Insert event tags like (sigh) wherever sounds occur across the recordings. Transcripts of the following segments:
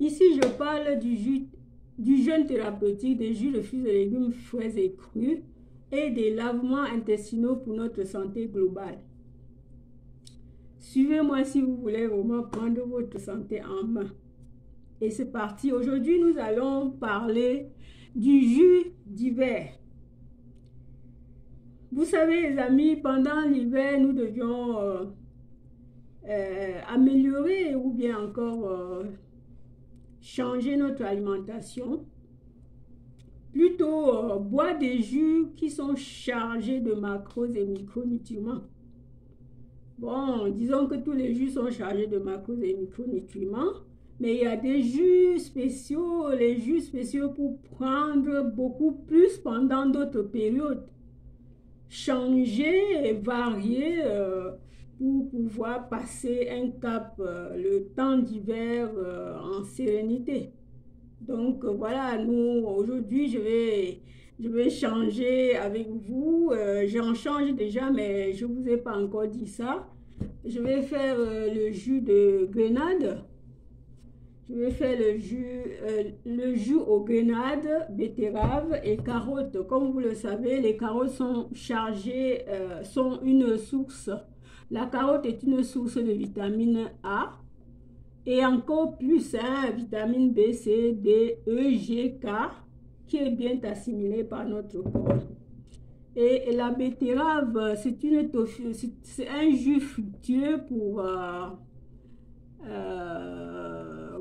Ici, je parle du, jus, du jeûne thérapeutique, des jus de fruits et légumes frais et crus et des lavements intestinaux pour notre santé globale. Suivez-moi si vous voulez vraiment prendre votre santé en main. Et c'est parti. Aujourd'hui, nous allons parler du jus d'hiver. Vous savez, les amis, pendant l'hiver, nous devions euh, euh, améliorer ou bien encore euh, changer notre alimentation. Plutôt boire des jus qui sont chargés de macros et micronutriments. Bon, disons que tous les jus sont chargés de macros et micronutriments. Mais il y a des jus spéciaux, les jus spéciaux pour prendre beaucoup plus pendant d'autres périodes. Changer et varier euh, pour pouvoir passer un cap, euh, le temps d'hiver euh, en sérénité. Donc voilà, nous, aujourd'hui, je vais, je vais changer avec vous. J'en change déjà, mais je ne vous ai pas encore dit ça. Je vais faire le jus de grenade je vais faire le jus, euh, le jus aux grenades, betteraves et carottes. Comme vous le savez, les carottes sont chargées, euh, sont une source. La carotte est une source de vitamine A et encore plus, hein, vitamine B, C, D, E, G, K, qui est bien assimilée par notre corps. Et, la betterave, c'est un jus fructueux pour euh,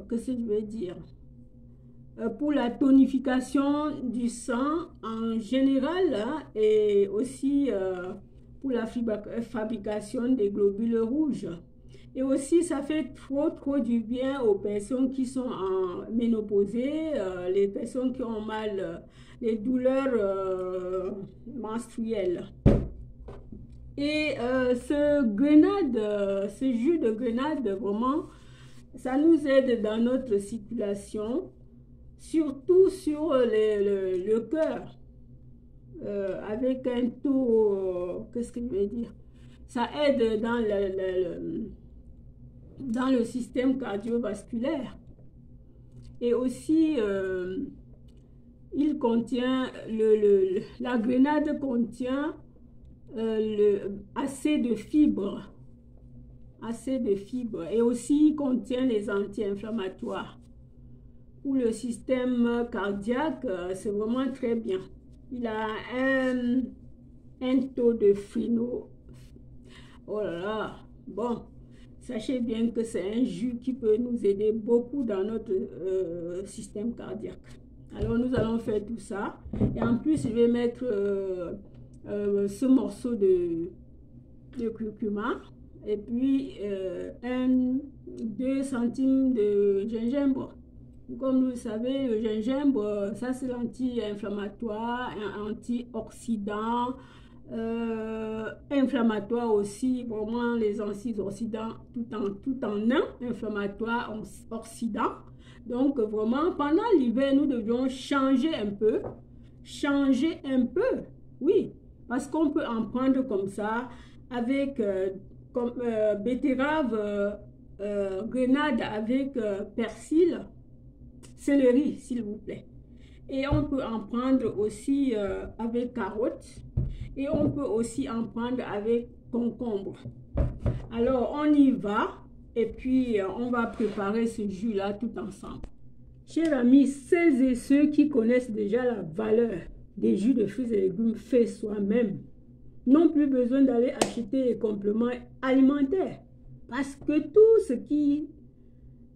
que je veux dire? Euh, pour la tonification du sang en général hein, et aussi euh, pour la fabrication des globules rouges. Et aussi, ça fait trop, trop du bien aux personnes qui sont en ménopausée, euh, les personnes qui ont mal, les douleurs menstruelles. Et ce grenade, ce jus de grenade, vraiment, ça nous aide dans notre circulation, surtout sur le, le, cœur, euh, avec un taux, euh, qu'est-ce que je veux dire? Ça aide dans le, dans le système cardiovasculaire. Et aussi, euh, il contient, le, la grenade contient assez de fibres assez de fibres et aussi contient les anti-inflammatoires. Pour le système cardiaque, c'est vraiment très bien. Il a un, un taux de frino. Oh là là, bon, sachez bien que c'est un jus qui peut nous aider beaucoup dans notre euh, système cardiaque. Alors nous allons faire tout ça. Et en plus, je vais mettre euh, ce morceau de, de curcuma et puis euh, un, 2 centimes de gingembre. Comme vous le savez, le gingembre, ça c'est anti-inflammatoire, antioxydant, euh, inflammatoire aussi, vraiment les antioxydants tout en, tout en un, inflammatoire, oxydant. Donc vraiment, pendant l'hiver, nous devions changer un peu, changer un peu, oui, parce qu'on peut en prendre comme ça avec euh, euh, betterave, euh, euh, grenade avec persil, céleri, s'il vous plaît. Et on peut en prendre aussi avec carottes. Et on peut aussi en prendre avec concombre. Alors, on y va. Et puis, on va préparer ce jus-là tout ensemble. Chers amis, celles et ceux qui connaissent déjà la valeur des jus de fruits et légumes faits soi-même, n'ont plus besoin d'aller acheter les compléments alimentaires. Parce que tout ce qui,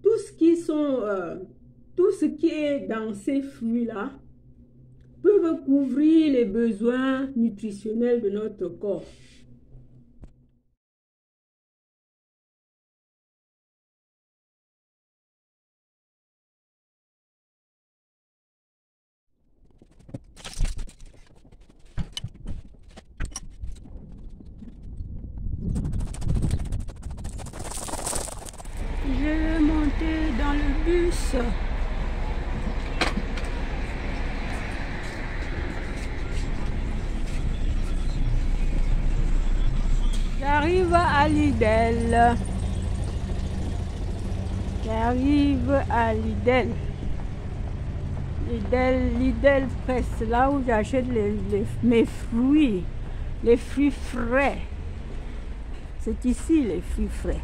tout ce qui sont, euh, tout ce qui est dans ces fruits-là peuvent couvrir les besoins nutritionnels de notre corps. J'arrive Lidl. J'arrive à Lidl. Lidl, Lidl Presse, là où j'achète mes fruits, les fruits frais. C'est ici les fruits frais.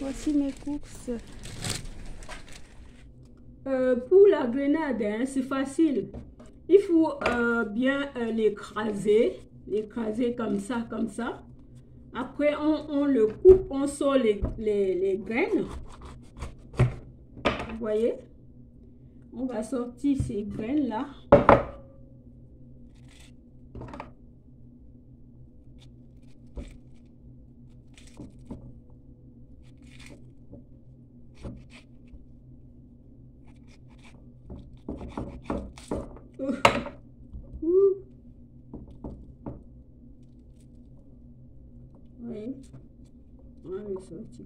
Voici mes courses. Euh, pour la grenade, hein, c'est facile. Il faut euh, bien euh, l'écraser. L'écraser comme ça, comme ça. Après, on, le coupe, on sort les, les graines. Vous voyez? On va sortir ces graines-là.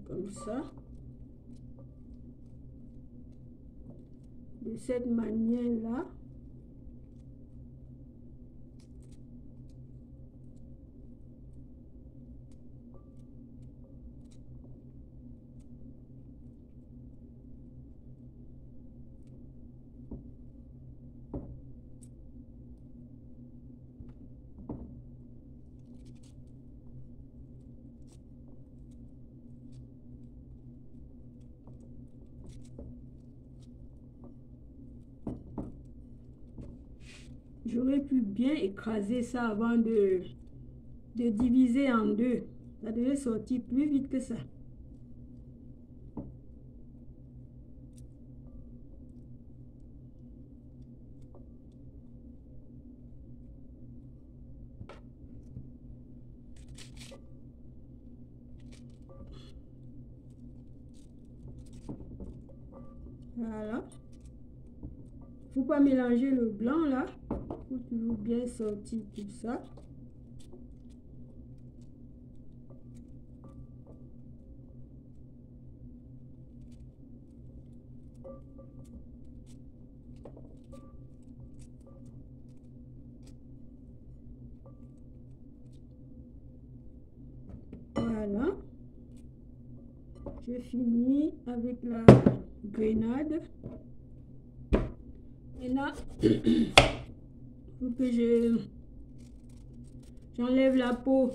Comme ça. De cette manière-là. J'aurais pu bien écraser ça avant de, de diviser en deux. Ça devait sortir plus vite que ça. Voilà. Faut pas mélanger le blanc là pour toujours bien sortir tout ça. Voilà. J'ai fini avec la grenade. Et là, (clears throat) faut que je j'enlève la peau.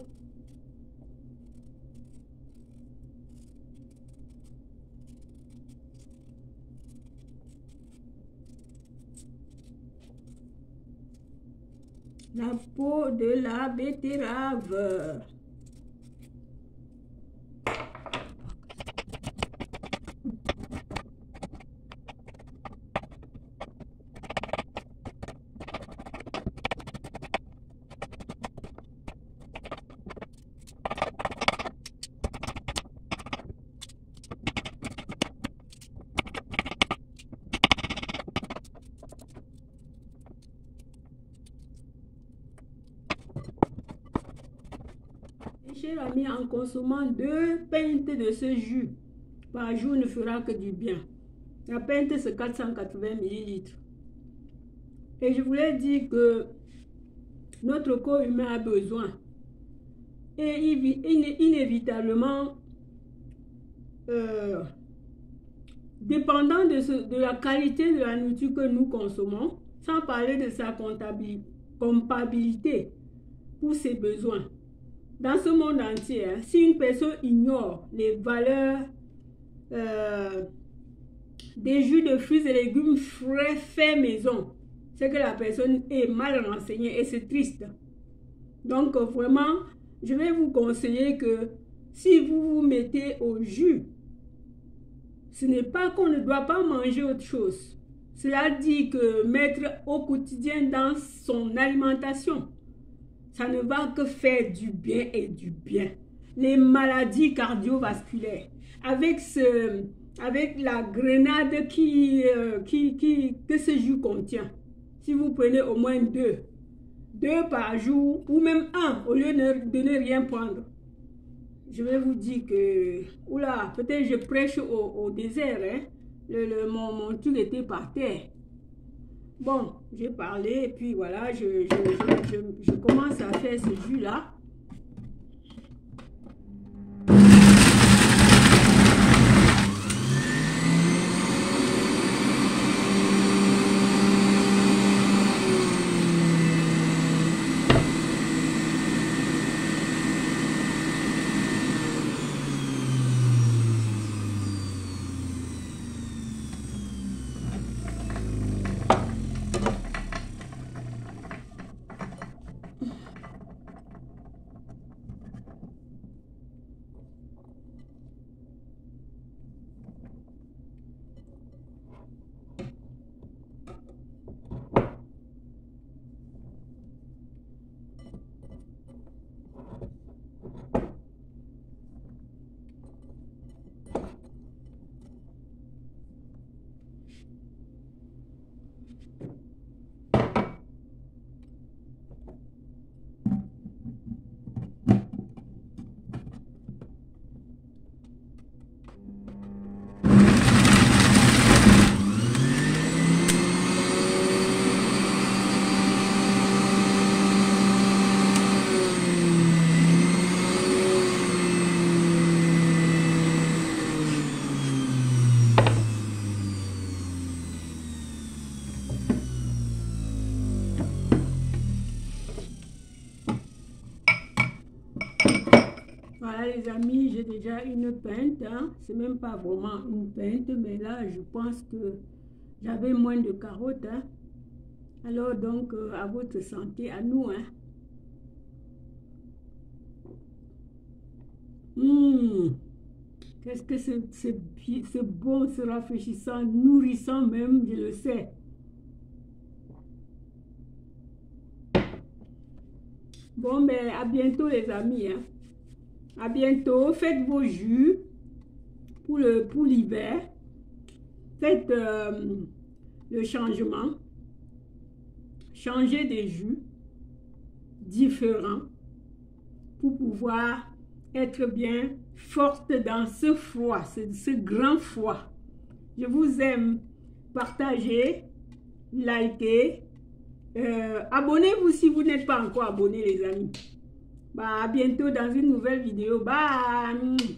La peau de la betterave. En consommant deux pintes de ce jus par jour ne fera que du bien. La pinte, c'est 480 millilitres. Et je voulais dire que notre corps humain a besoin. Et inévitablement, euh, dépendant de, de la qualité de la nourriture que nous consommons, sans parler de sa comptabilité pour ses besoins, dans ce monde entier, hein, si une personne ignore les valeurs euh, des jus de fruits et légumes frais faits maison, c'est que la personne est mal renseignée et c'est triste. Donc vraiment, je vais vous conseiller que si vous vous mettez au jus, ce n'est pas qu'on ne doit pas manger autre chose. Cela dit que mettre au quotidien dans son alimentation ça ne va que faire du bien et du bien. Les maladies cardiovasculaires, avec, ce, avec la grenade qui, euh, qui, qui, que ce jus contient, si vous prenez au moins deux, deux par jour, ou même un, au lieu de, ne rien prendre, je vais vous dire que, oula, peut-être je prêche au, désert, hein? le, mon, mon truc était par terre. Bon, j'ai parlé et puis voilà, je, commence à faire ce jus-là. Les amis, j'ai déjà une peinte. Hein. C'est même pas vraiment une peinte, mais là, je pense que j'avais moins de carottes. Hein. Alors, donc, euh, à votre santé, à nous. Hein. Mmh. Qu'est-ce que c'est bon, c'est rafraîchissant, nourrissant même, je le sais. Bon, ben, à bientôt les amis. À bientôt. Faites vos jus pour l'hiver. Pour Faites euh, le changement. Changez des jus différents pour pouvoir être bien forte dans ce froid, ce, grand froid. Je vous aime. Partagez, likez. Euh, abonnez-vous si vous n'êtes pas encore abonné, les amis. Bah, à bientôt dans une nouvelle vidéo. Bye!